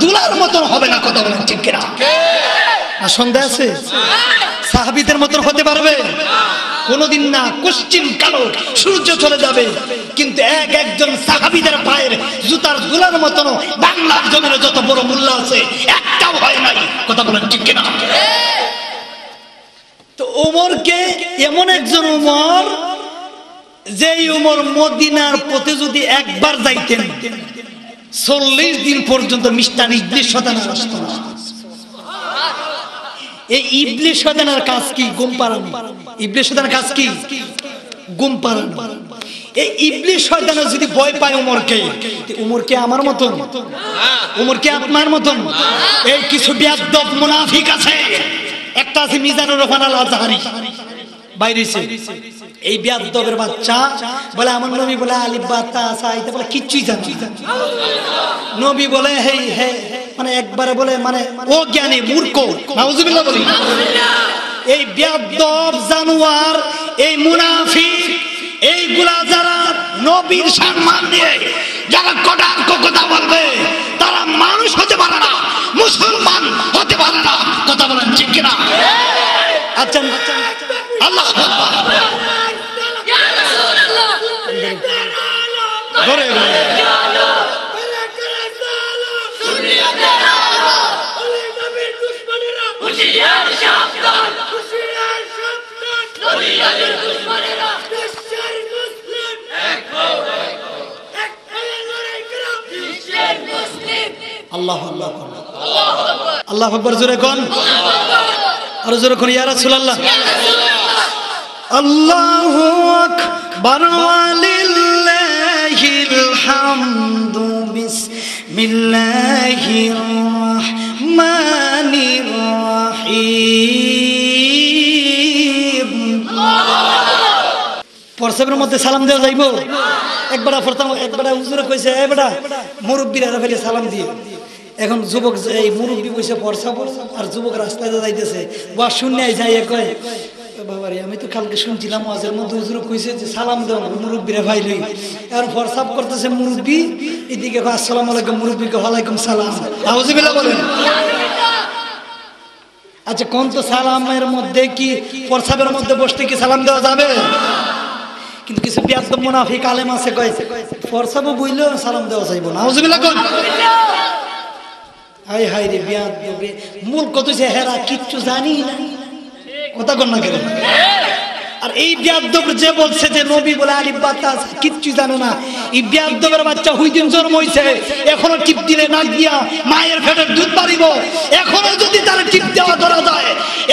দুলার মতন হবে না কথা বলেন ঠিক কিনা? আর সন্দেহ আছে? সাহাবিদের মতন হতে পারবে? কোনোদিন না কোশ্চিন কালো সূর্য চলে যাবে। কিন্তু এক একজন সাহাবিদের পায়ের জুতার দুলার মতন বাংলার জমিনে যত বড় মূল্য আছে একটাও হয় নাই। কথা বলেন ঠিক কিনা? তো ওমরকে এমন একজন উমর যেই উমর মদিনার পথে যদি একবার যাইতেন চল্লিশ দিন পর্যন্ত মিস্টার ইবলিশ শতানা আসতো না। এই ইবলিশ শতানার কাজ কি? গুম পাড়ানো ইবলিশ কাজ কি? গুম এই ইবলিশ শয়তানা যদি ভয় পায় উমরকে উমরকে আমার মতন। উমরকে আপনার মতন। এই কিছু বিয়াদ্দব মুনাফিক আছে। একটা আছে মিজানুর রহমান আল আজহারি বাইরেছে। এই বিয়াদ্দবের বাচ্চা বলে, আমার নবী বলে, আলিফ বাতা সাইতে বলে কিচ্ছুই জানি। নবী বলে হেই হে। মানে একবারে বলে মানে ও জ্ঞানী মূর্খ। নাউজুবিল্লাহ বলি। এই বিয়াদ্দব জানোয়ার, এই মুনাফিক এইগুলা যারা নবীর সম্মান নিয়ে যারা কটাক্ষ কথা বলবে, তারা মানুষ হতে পারে না, মুসলমান হতে পারে না। কথা বলেন ঠিক কিনা? আচ্ছা আল্লাহ। ধরে। আল্লাহ আল্লাহ আল্লাহ আকবর জোরে কোন আর জোরে কোন ইয়া রাসূলুল্লাহ আল্লাহু পরসবের মধ্যে সালাম দেওয়া যাইব? একবার প্রথম একবার হুজুরে কইছে, এ বেটা মুরব্বীরা ফেলে সালাম দিয়ে এখন যুবক এই মুরব্বী বসে পরসা আর যুবক রাস্তায় যাইতেছে বা শূন্য যাই কয় "এ বাবারে আমি তো কালকে শুনছিলাম ওয়াজের মধ্যে হুজুরে কইছে যে সালাম দাও মুরব্বীরা ভাই লই। আর ফরসাপ করতেছে মুরব্বী, এদিকে আসসালামু আলাইকুম মুরব্বীকে ওয়ালাইকুম সালাম। আউযুবিল্লাহ বলেন। আচ্ছা কোন তো সালামের মধ্যে কি প্রসাবের মধ্যে বসতে কি সালাম দেওয়া যাবে? কিন্তু কিছু বিয়াদ্দ মুনাফিক আলেম আছে, কয়, প্রসাবও বইলেও সালাম দেওয়া যাইব না। আউযুবিল্লাহ কোন। হাই হাই রে বিয়াদ্দ রে, মূল কত সে হেরা কিচ্ছু জানি না। আর এই বিয়াদ্দব যে বলছে যে নবী বলে আলিফ বাতাস কিচ্ছু জানে না। এই বিয়াদ্দবের বাচ্চা হুই দিন জন্ম হইছে, এখনও টিপ দিলে নাক দিয়া মায়ের ফেটের দুধ পারিব এখনও যদি তার টিপ দেওয়া ধরা যায়,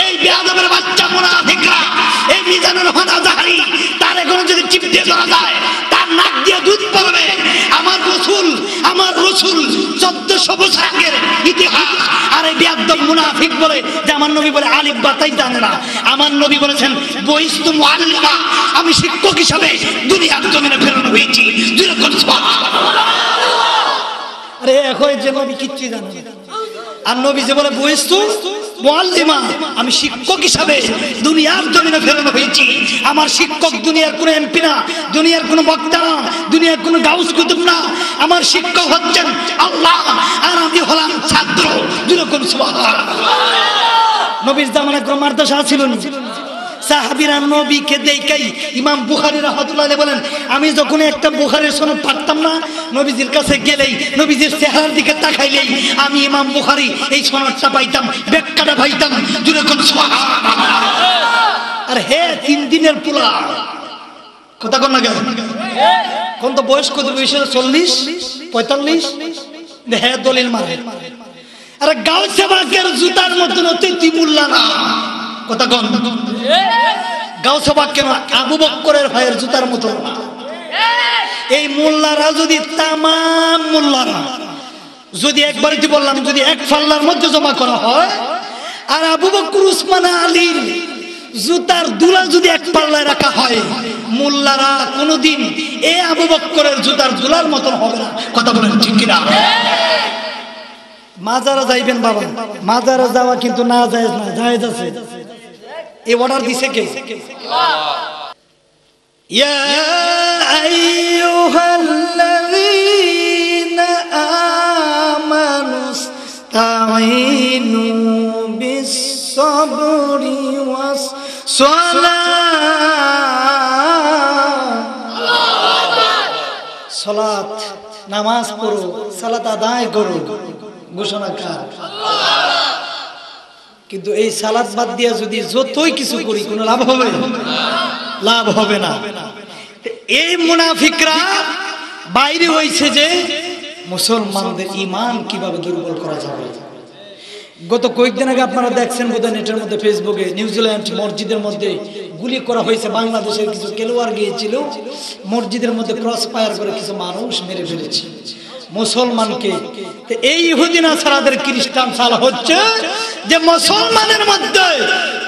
এই বিয়াদবের বাচ্চা মুনাফিকরা, এই মিজানুর রহমান আজহারি তার এখনও যদি টিপ দিয়ে ধরা যায়, তার নাক দিয়ে দুধ পড়বে। আমার রসুল আমার রসুল চোদ্দশো বছর আগের মুনাফিক বলে, যে আমার নবী বলে আলিফ বাতাই জানে না। আমার নবী বলেছেন বৈস্তু মুআল্লিমা আমি শিক্ষক হিসাবে দুনিয়ার জমিনে ফেরানো হয়েছি। দুই রকম আরে এখন যে নবী কিচ্ছু জানে। আর নবী যে বলে বইস্তু আমি শিক্ষক হিসাবে দুনিয়ার জমিনে ফেরানো হয়েছি। আমার শিক্ষক দুনিয়ার কোনো এমপি না, দুনিয়ার কোনো বক্তা না, দুনিয়ার কোনো গাউস কুতুব না। আমার শিক্ষক হচ্ছেন আল্লাহ, আর আমি হলাম ছাত্র। দুরকম নবীর জামানা কোনো মার্দাসা ছিল না সাহাবিরা নবীকে দেখাই, ইমাম বুখারী রাহমাতুল্লাহ বলেন, আমি যখন একটা বুখারীর সনদ পারতাম না, নবীজির কাছে গেলেই, নবীজির চেহারার দিকে তাকাইলেই আমি ইমাম বুখারী এই সনদটা পাইতাম ব্যাখ্যাটা পাইতাম যেরকম আর হে, তিন দিনের পুরা কথা কন না কেন? তো বয়স কত বয়স চল্লিশ, পঁয়তাল্লিশ? হে, দলিল মারে। আরে গাও সেবাকের জুতার মতন অতিথি মূল্যা না। কথা গাও কেন আবু বক্করের ভাইয়ের জুতার মতো। এই মোল্লারা যদি তামাম মোল্লারা, যদি একবার বললাম, যদি এক ফাল্লার মধ্যে জমা করা হয়, আর আবু বকর উসমান আলীর জুতার দুলা যদি এক পাল্লায় রাখা হয়, মোল্লারা কোনোদিন এ আবু বক্করের জুতার দুলার মতন হবে না। কথা বলেন ঠিক কিনা? মাজারা যাইবেন বাবা। মাজারা যাওয়া কিন্তু না যায় না, জায়েজ আছে। এই অর্ডার দিছে কে ইয়া আইয়ুহাল্লাযীনা আমানু واستعينوا بالصبر والصلاة সলাত নামাজ পড়ো সালাত আদায় করো ঘোষণা কার কিন্তু এই সালাদ বাদ দিয়া যদি যতই কিছু করি, কোনো লাভ হবে লাভ হবে না। এই মুনাফিকরা বাইরে হয়েছে যে মুসলমানদের ইমান কীভাবে দুর্বল করা যাবে? গত কয়েকদিন আগে আপনারা দেখছেন বোধহয় নেটের মধ্যে, ফেসবুকে নিউজিল্যান্ড মসজিদের মধ্যে গুলি করা হয়েছে। বাংলাদেশের কিছু খেলোয়াড় গিয়েছিল, মসজিদের মধ্যে ক্রস ফায়ার করে কিছু মানুষ মেরে ফেলেছে। মুসলমানকে। এই ইহুদিন আসারাদের খ্রিস্টান সাল হচ্ছে যে মুসলমানের মধ্যে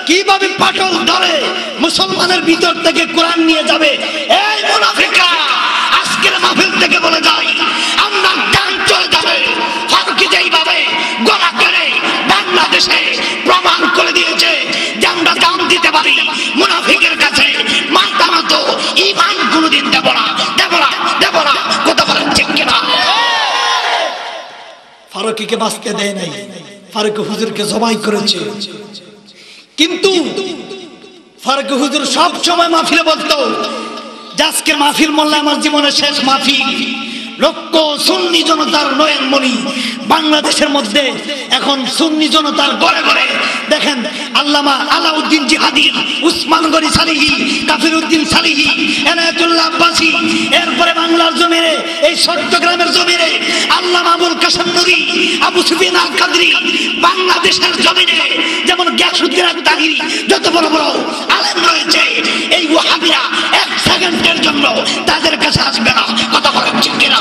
কীভাবে পাটল ধরে, মুসলমানের ভিতর থেকে কোরআন নিয়ে যাবে। এই মুনাফিকা আজকের মাহফিল থেকে বলে যাই আমরা গান চলে যাবে, ফারুকি যেইভাবে গলা করে বাংলাদেশে প্রমাণ করে দিয়েছে যে আমরা দাম দিতে পারি। মুনাফিকের কাছে মাথা মতো ইমান কোনোদিন দেব না। ফারুকিকে বাঁচতে দেয় নাই। ফারুক হুজুরকে জবাই করেছে। কিন্তু ফারুক হুজুর সব সময় মাহফিলে বলতো আজকে মাহফিল মোল্লা, আমার জীবনের শেষ মাহফিল। লক্ষ সুন্নি জনতার নয়নমণি বাংলাদেশের মধ্যে এখন সুন্নি জনতার ঘরে ঘরে দেখেন আল্লামা আলাউদ্দিন জিহাদি, উসমান গরি সালিহি কাফির উদ্দিন সালিহি, এনায়তুল্লাহ আব্বাসি, এরপরে বাংলার জমিনে, এই চট্টগ্রামের জমিনে, আল্লামা আবুল কাসেম নুরি আবু সুফিয়ান আল কাদরি বাংলাদেশের জমিনে যেমন গ্যাসুদ্দিন আল তাহিরি যত বড় বড় আলেম রয়েছে, এই ওয়াহাবিরা এক সেকেন্ডের জন্য তাদের কাছে আসবে না। কথা বলেন ঠিক কিনা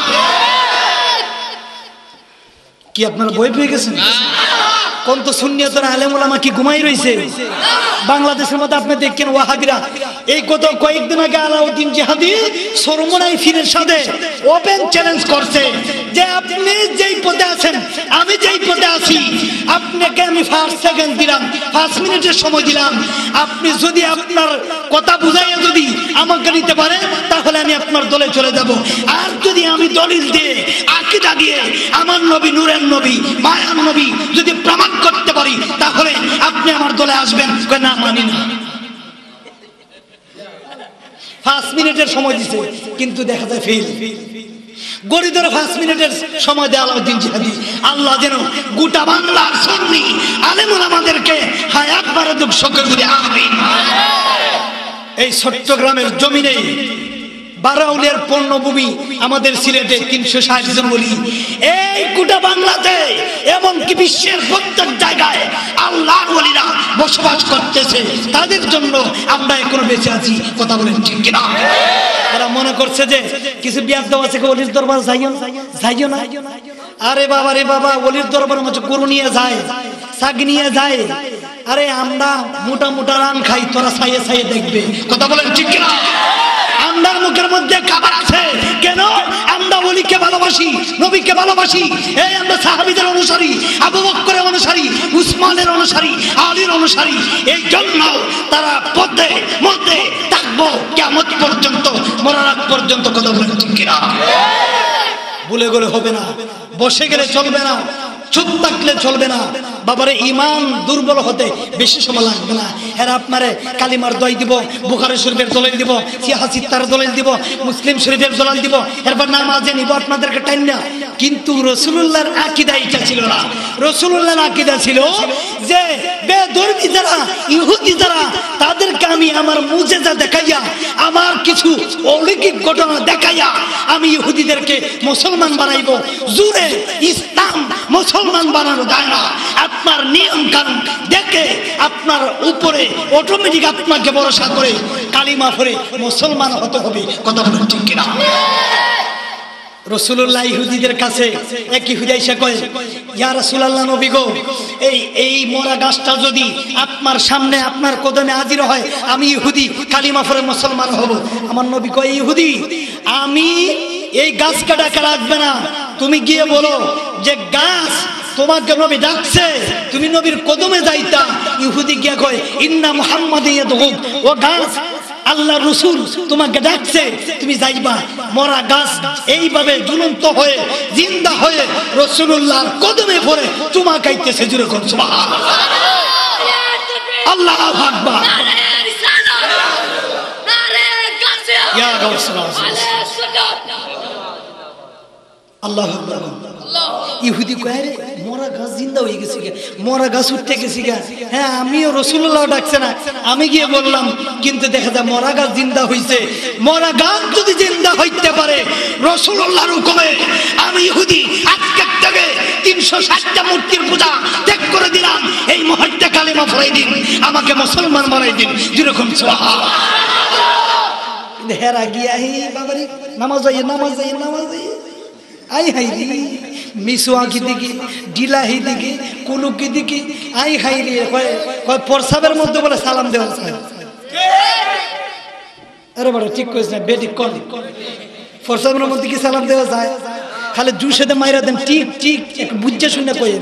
কি আপনারা বই পেয়ে গেছেন? কোন তো শূন্যতর আলেম কি ঘুমাই রয়েছে বাংলাদেশের মধ্যে আপনি দেখেন ওয়াহাবিরা, এই কত কয়েকদিন আগে আলাউদ্দিন জিহাদি সরমনাই ফিরের সাথে ওপেন চ্যালেঞ্জ করছে যে আপনি যেই পদে আছেন, আমি যেই পদে আছি, আপনাকে আমি ফার্স্ট সেকেন্ড দিলাম, পাঁচ মিনিটের সময় দিলাম। আপনি যদি আপনার কথা বুঝাইয়া যদি আমাকে নিতে পারে, তাহলে আমি আপনার দলে চলে যাব। আর যদি আমি দলিল দিয়ে, আকিদা দিয়ে, আমার নবী নূরের নবী, মায়ার নবী যদি প্রমাণ করতে পারি, তাহলে আপনি আমার দলে আসবেন। না, মানি না। পাঁচ মিনিটের সময় দিছে, কিন্তু দেখা যায় ফেল গরিবের পাঁচ মিনিটের সময় আলাউদ্দিন জিহাদি। আল্লাহ যেন গোটা বাংলার সন্নি আলেমুল আমাদেরকে করে জমিনে বারাউলের পণ্যভূমি আমাদের সিলেটে তিনশো ষাট জন বলি এই গোটা বাংলাতে, এমনকি বিশ্বের প্রত্যেক জায়গায় আল্লাহর বলিরা বসবাস করতেছে। তাদের জন্য আমরা এখনও বেঁচে আছি, কথা বলেন ঠিক কিনা? ওরা মনে করছে যে কিছু বিয়ার দেওয়া আছে অলির দরবার? যাইও না যাইও না। আরে বাবা রে বাবা অলির দরবার মতো গরু নিয়ে যায়, শাক নিয়ে যায়। আরে আমরা মোটা মোটা রান খাই, তোরা সাইয়ে সাইয়ে দেখবে। কথা বলেন ঠিক কিনা? মধ্যে খাবার আছে। কেন? আমরা অলিকে ভালোবাসি, নবীকে ভালোবাসি। এই আমরা সাহাবিদের অনুসারী, আবু বক্করের অনুসারী, উসমানের অনুসারী, আলীর অনুসারী। এই জন্য তারা পথে মধ্যে থাকব। কেমন পর্যন্ত মরারাগ পর্যন্ত কথা বলেন ঠিক কিনা? ভুলে গেলে হবে না। বসে গেলে চলবে না। চুপ থাকলে চলবে না। বাবারে ইমান দুর্বল হতে বেশি সময় লাগবে না। এরা আপনারে কালিমার দই দিব, বুখারি শরীফের দলিল দিব সিয়াহাসিদ তার দলিল দিব, মুসলিম শরীফের দলিল দিব, এরপর নামাজে নিব আপনাদেরকে টাইম না কিন্তু রসুল্লাহর আকিদা ইচ্ছা ছিল না। রসুল্লাহর আকিদা ছিল যে বেধর্মী যারা, ইহুদি যারা, তাদেরকে আমি আমার মুজেজা দেখাইয়া, আমার কিছু অলৌকিক ঘটনা দেখাইয়া, আমি ইহুদিদেরকে মুসলমান বানাইব। জুড়ে ইসলাম, মুসলমান বানানো যায় না। আপনার নিয়ম কানুন দেখে আপনার উপরে অটোমেটিক আপনাকে ভরসা করে, কালিমা পরে মুসলমান হতে হবে। বলেন ঠিক কিনা? রসুল্লাহ ইহুদিদের কাছে এক কয়, ইয়া রাসূলুল্লাহ নবী গো, এই এই মরা গাছটা যদি আপনার সামনে, আপনার কদমে হাজির হয়, আমি ইহুদি, কালিমা পরে মুসলমান হব। আমার নবী কয়, ইহুদি, আমি এই গাছ কাটাকে রাখবে না তুমি গিয়ে বলো যে গাছ তোমাকে নবী ডাকছে তুমি নবীর কদমে যাইতা ইহুদি গিয়া কয় ইন্না মুহাম্মাদ ও গাছ আল্লাহ রসুল তোমাকে ডাকছে তুমি যাইবা মরা গাছ এইভাবে ঝুলন্ত হয়ে জিন্দা হয়ে রসুল্লাহ কদমে পড়ে চুমা খাইতেছে জুড়ে করছ আল্লাহ ইয়া রাসূলুল্লাহ আল্লাহ আকবার। ইহুদি কয় মরা গাছ জিন্দা হয়ে গেছে গে মরা গাছ উঠতে গেছি গা। হ্যাঁ আমিও রসুল্লাহ ডাকছে না আমি গিয়ে বললাম কিন্তু দেখা যায় মরা গাছ জিন্দা হইছে। মরা গাছ যদি জিন্দা হইতে পারে রসুল্লাহর হুকুমে আমি ইহুদি আজকের থেকে তিনশো ষাটটা মূর্তির পূজা ত্যাগ করে দিলাম। এই মুহূর্তে কালিমা ফরাই দিন আমাকে মুসলমান বানাই দিন যেরকম সোহা হেরা গিয়া হে বাবারি নামাজ নামাজ নামাজ আই হাই রে মিসুয়াকি দিকে ডিলাহি দিকে কুলুকি দিকে আই হাই রে, কয় প্রসাবের মধ্যে বলে সালাম দেওয়া আরে বড়, ঠিক কইছ না বেটি কল প্রসাবের মধ্যে কি সালাম দেওয়া যায়? খালি জুসেতে মাইরা দেন, ঠিক ঠিক বুঝছে শুনে কই